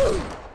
Ooh.